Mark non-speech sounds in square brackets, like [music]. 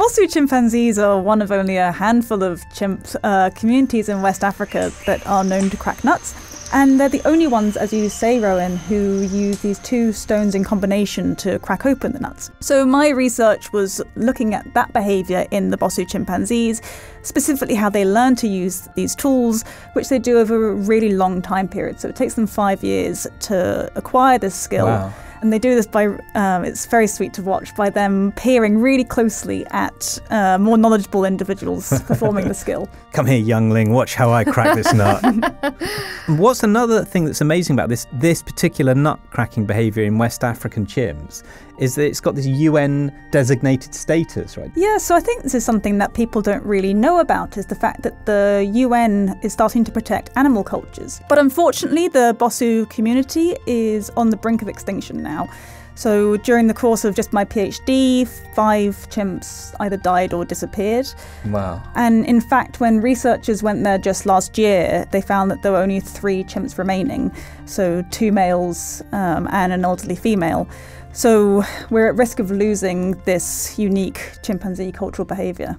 Bossou chimpanzees are one of only a handful of chimp uh, communities in West Africa that are known to crack nuts. And they're the only ones, as you say, Rowan, who use these two stones in combination to crack open the nuts. So my research was looking at that behavior in the Bossou chimpanzees, specifically how they learn to use these tools, which they do over a really long time period. So it takes them five years to acquire this skill. Wow. And they do this by, um, it's very sweet to watch, by them peering really closely at uh, more knowledgeable individuals [laughs] performing the skill. Come here, youngling, watch how I crack this nut. [laughs] What's another thing that's amazing about this this particular nut cracking behavior in West African chimps is that it's got this UN designated status, right? Yeah, so I think this is something that people don't really know about is the fact that the UN is starting to protect animal cultures. But unfortunately, the Bossou community is on the brink of extinction now. So during the course of just my PhD, five chimps either died or disappeared. Wow. And in fact, when researchers went there just last year, they found that there were only three chimps remaining. So two males um, and an elderly female. So we're at risk of losing this unique chimpanzee cultural behaviour.